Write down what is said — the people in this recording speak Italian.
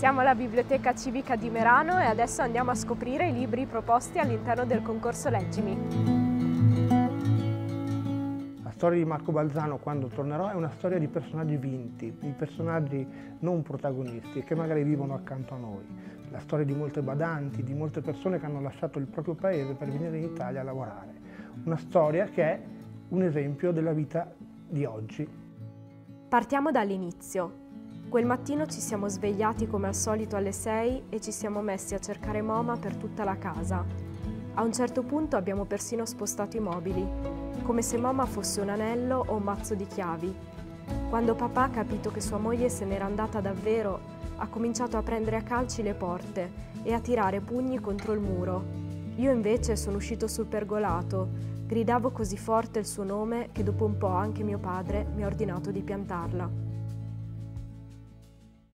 Siamo alla Biblioteca Civica di Merano e adesso andiamo a scoprire i libri proposti all'interno del concorso Leggimi. La storia di Marco Balzano quando tornerò è una storia di personaggi vinti, di personaggi non protagonisti che magari vivono accanto a noi. La storia di molte badanti, di molte persone che hanno lasciato il proprio paese per venire in Italia a lavorare. Una storia che è un esempio della vita di oggi. Partiamo dall'inizio. Quel mattino ci siamo svegliati come al solito alle 6 e ci siamo messi a cercare Moma per tutta la casa. A un certo punto abbiamo persino spostato i mobili, come se Moma fosse un anello o un mazzo di chiavi. Quando papà ha capito che sua moglie se n'era andata davvero, ha cominciato a prendere a calci le porte e a tirare pugni contro il muro. Io invece sono uscito sul pergolato, gridavo così forte il suo nome che dopo un po' anche mio padre mi ha ordinato di piantarla.